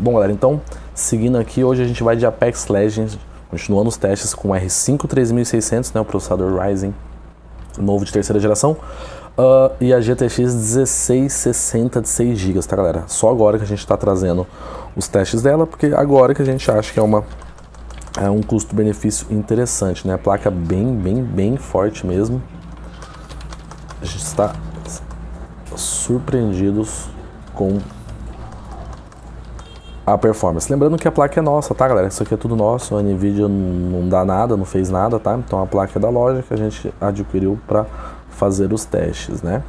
Bom, galera, então, seguindo aqui, hoje a gente vai de Apex Legends, continuando os testes com o R5 3600, né, o processador Ryzen novo de terceira geração, uh, e a GTX 1660 de 6 GB, tá, galera? Só agora que a gente está trazendo os testes dela, porque agora que a gente acha que é uma é um custo-benefício interessante, né? A placa bem, bem, bem forte mesmo. A gente está surpreendidos com a performance. Lembrando que a placa é nossa, tá, galera? Isso aqui é tudo nosso. A Nvidia não dá nada, não fez nada, tá? Então a placa é da loja que a gente adquiriu para fazer os testes, né?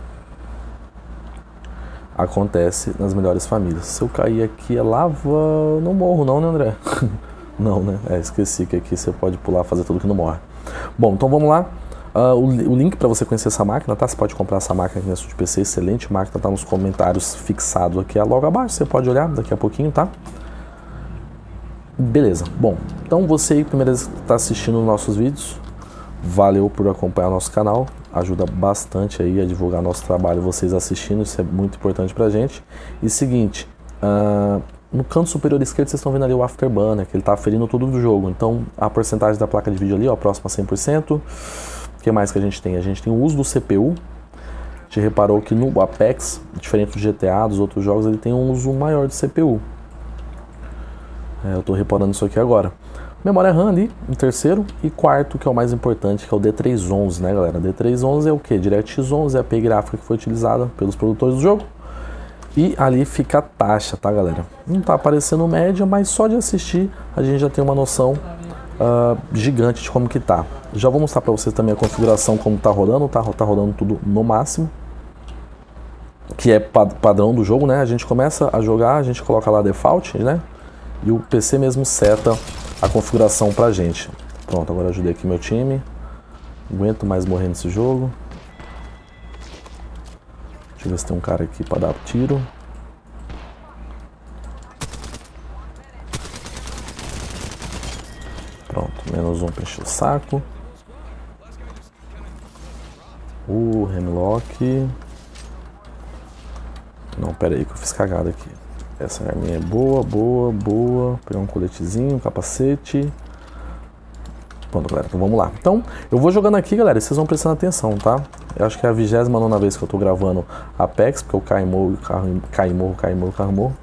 Acontece nas melhores famílias. Se eu cair aqui é lava, não morro não, né, André? não, né? É, esqueci que aqui você pode pular, fazer tudo que não morre. Bom, então vamos lá. Uh, o, o, link para você conhecer essa máquina, tá? Você pode comprar essa máquina aqui na sua PC, excelente máquina, tá nos comentários fixado aqui logo abaixo, você pode olhar daqui a pouquinho, tá? Beleza, bom, então você primeira vez que está assistindo nossos vídeos, valeu por acompanhar nosso canal, ajuda bastante aí a divulgar nosso trabalho, vocês assistindo, isso é muito importante pra gente. E seguinte, uh, no canto superior esquerdo vocês estão vendo ali o Afterburner, que ele está aferindo tudo do jogo, então a porcentagem da placa de vídeo ali, ó, próxima a 100%, o que mais que a gente tem? A gente tem o uso do CPU. A gente reparou que no Apex, diferente do GTA, dos outros jogos, ele tem um uso maior de CPU. É, eu estou reparando isso aqui agora. Memória RAM ali, em terceiro. E quarto, que é o mais importante, que é o D311, né, galera? D311 é o que? DirectX 11 é a API gráfica que foi utilizada pelos produtores do jogo. E ali fica a taxa, tá, galera? Não está aparecendo média, mas só de assistir a gente já tem uma noção uh, gigante de como que tá. Já vou mostrar para vocês também a configuração como tá rodando, tá, tá rodando tudo no máximo, que é padrão do jogo, né? A gente começa a jogar, a gente coloca lá default, né? E o PC mesmo seta a configuração pra gente. Pronto, agora ajudei aqui meu time. Aguento mais morrer nesse jogo. Deixa eu ver se tem um cara aqui para dar tiro. Menos um pra encher o saco. O Hemlock. Não, pera aí que eu fiz cagada aqui. Essa arminha é boa, boa, boa. Pegar um coletezinho, um capacete. Pronto, galera, então vamos lá. Então, eu vou jogando aqui, galera, vocês vão prestando atenção, tá? Eu acho que é a 29 vez que eu tô gravando Apex, porque eu caio morro, caio morro, caio morro.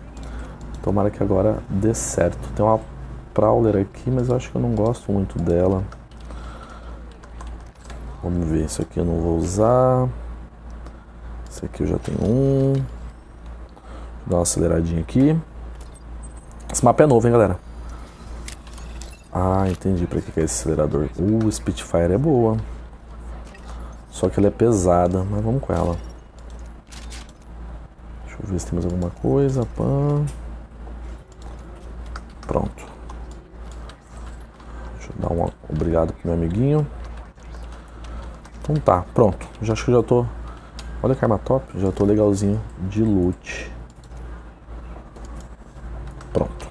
Tomara que agora dê certo. Tem uma Prowler aqui, mas acho que eu não gosto muito dela. Vamos ver, isso aqui eu não vou usar. Esse aqui eu já tenho um. Vou dar uma aceleradinha aqui. Esse mapa é novo, hein, galera? Ah, entendi para que é esse acelerador. Uh, Spitfire é boa. Só que ela é pesada, mas vamos com ela. Deixa eu ver se tem mais alguma coisa. Pronto. Dar um obrigado pro meu amiguinho. Então tá, pronto. Já acho que já tô. Olha a arma top, já tô legalzinho de loot. Pronto.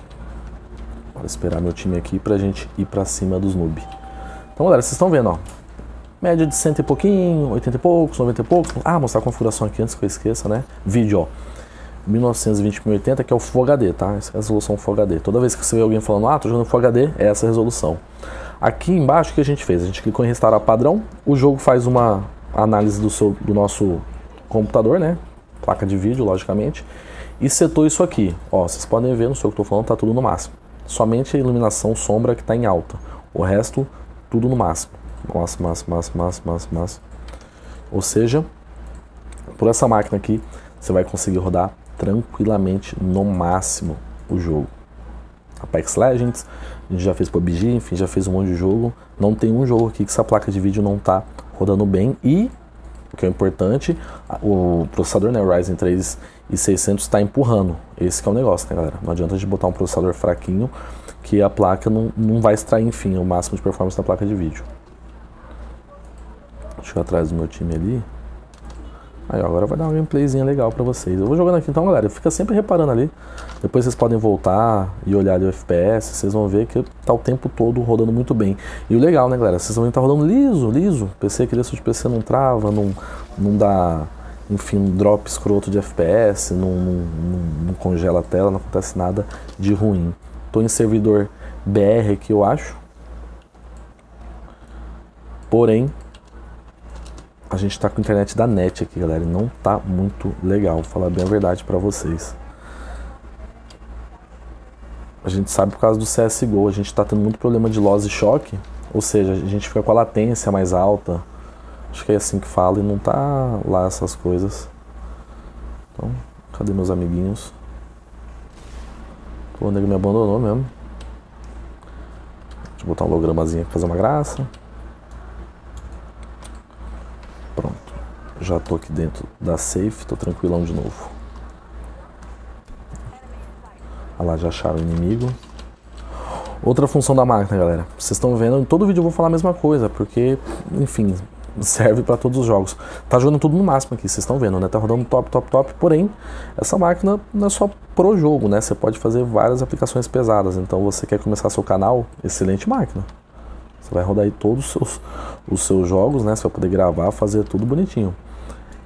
Bora esperar meu time aqui pra gente ir pra cima dos noob. Então galera, vocês estão vendo, ó. Média de cento e pouquinho, 80 e poucos, 90 e poucos. Ah, mostrar a configuração aqui antes que eu esqueça, né? Vídeo, ó. 1920 x 1080, que é o Full HD, tá? Essa é a resolução Full HD. Toda vez que você vê alguém falando, ah, tô jogando Full HD, é essa resolução. Aqui embaixo, o que a gente fez? A gente clicou em restaurar padrão, o jogo faz uma análise do, seu, do nosso computador, né? Placa de vídeo, logicamente, e setou isso aqui. Ó, vocês podem ver, no seu que eu tô falando, tá tudo no máximo. Somente a iluminação sombra que está em alta. O resto, tudo no máximo. Máximo, máximo, máximo, máximo, máximo, máximo. Ou seja, por essa máquina aqui, você vai conseguir rodar tranquilamente no máximo o jogo. Apex Legends, a gente já fez PUBG, enfim, já fez um monte de jogo. Não tem um jogo aqui que essa placa de vídeo não está rodando bem e o que é importante, o processador né, Ryzen 3 e 600 está empurrando. Esse é o negócio, né, galera? Não adianta a gente botar um processador fraquinho que a placa não, não vai extrair, enfim, o máximo de performance da placa de vídeo. Deixa eu atrás do meu time ali. Aí, ó, agora vai dar uma gameplayzinha legal pra vocês. Eu vou jogando aqui então, galera. Fica sempre reparando ali. Depois vocês podem voltar e olhar ali o FPS. Vocês vão ver que tá o tempo todo rodando muito bem. E o legal, né, galera? Vocês vão estar rodando liso, liso. PC, aquele de PC não trava, não, não dá enfim, um drop escroto de FPS, não, não, não, congela a tela, não acontece nada de ruim. Estou em servidor BR aqui, eu acho. Porém, a gente está com internet da net aqui, galera, não tá muito legal, vou falar bem a verdade para vocês. A gente sabe por causa do CSGO, a gente está tendo muito problema de loss e choque, ou seja, a gente fica com a latência mais alta, Acho que é assim que fala e não tá lá essas coisas. Então, cadê meus amiguinhos? O nego me abandonou mesmo. Deixa eu botar um hologramazinho pra fazer uma graça. Já tô aqui dentro da safe, tô tranquilão de novo. Olha lá, já acharam o inimigo. Outra função da máquina, galera. Vocês estão vendo, em todo vídeo eu vou falar a mesma coisa, porque, enfim, serve para todos os jogos. Tá jogando tudo no máximo aqui, vocês estão vendo, né? Tá rodando top, top, top. Porém, essa máquina não é só pro jogo, né? Você pode fazer várias aplicações pesadas. Então, você quer começar seu canal, excelente máquina. Você vai rodar aí todos os seus, os seus jogos, né? Você vai poder gravar, fazer tudo bonitinho.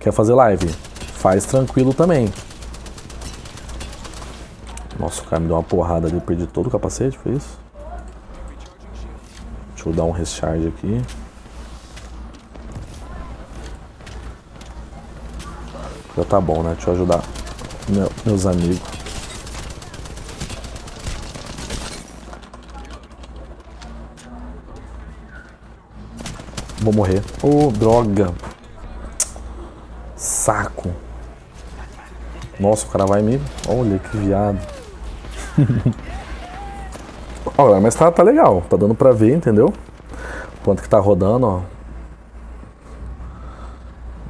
Quer fazer live? Faz tranquilo também. Nossa, o cara me deu uma porrada ali, eu perdi todo o capacete, foi isso? Deixa eu dar um recharge aqui. Já tá bom, né? Deixa eu ajudar meu, meus amigos. Vou morrer. Oh, droga. Saco. Nossa, o cara vai me... Olha que viado. Olha, mas tá, tá legal. Tá dando pra ver, entendeu? Quanto que tá rodando, ó.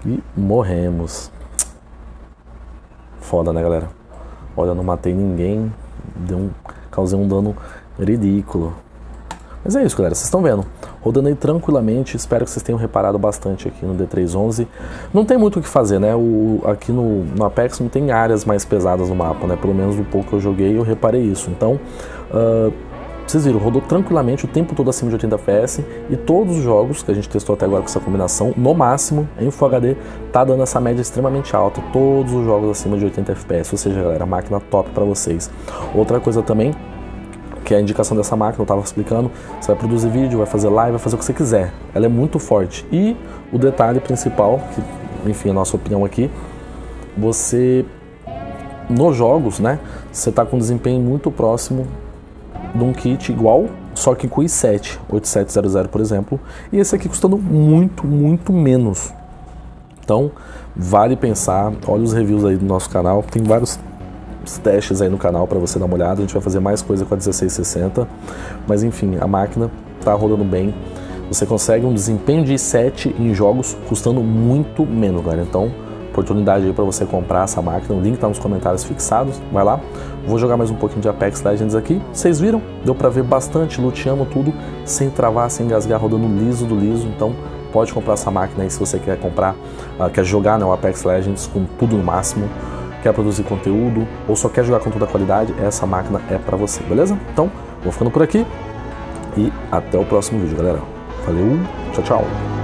E morremos foda, né, galera? Olha, não matei ninguém, deu um, causei um dano ridículo. Mas é isso, galera, vocês estão vendo. Rodando aí tranquilamente, espero que vocês tenham reparado bastante aqui no D311. Não tem muito o que fazer, né? O, aqui no, no Apex não tem áreas mais pesadas no mapa, né? Pelo menos no pouco que eu joguei eu reparei isso. Então, uh, vocês viram, rodou tranquilamente o tempo todo acima de 80 FPS e todos os jogos que a gente testou até agora com essa combinação, no máximo, em Full HD, tá dando essa média extremamente alta, todos os jogos acima de 80 FPS, ou seja, galera, máquina top para vocês. Outra coisa também, que é a indicação dessa máquina, eu estava explicando, você vai produzir vídeo, vai fazer live, vai fazer o que você quiser. Ela é muito forte. E o detalhe principal, que enfim, a nossa opinião aqui, você nos jogos, né, você está com um desempenho muito próximo de um kit igual, só que com i7 8700, por exemplo, e esse aqui custando muito, muito menos. Então, vale pensar, olha os reviews aí do nosso canal, tem vários testes aí no canal para você dar uma olhada. A gente vai fazer mais coisa com a 1660, mas enfim, a máquina tá rodando bem. Você consegue um desempenho de i7 em jogos custando muito menos, galera. Então, oportunidade aí para você comprar essa máquina. O link está nos comentários fixados. Vai lá. Vou jogar mais um pouquinho de Apex Legends aqui. Vocês viram? Deu para ver bastante, luteamos tudo sem travar, sem engasgar, rodando liso do liso. Então pode comprar essa máquina aí se você quer comprar, uh, quer jogar né, o Apex Legends com tudo no máximo, quer produzir conteúdo ou só quer jogar com toda a qualidade, essa máquina é para você, beleza? Então, vou ficando por aqui e até o próximo vídeo, galera. Valeu, tchau, tchau.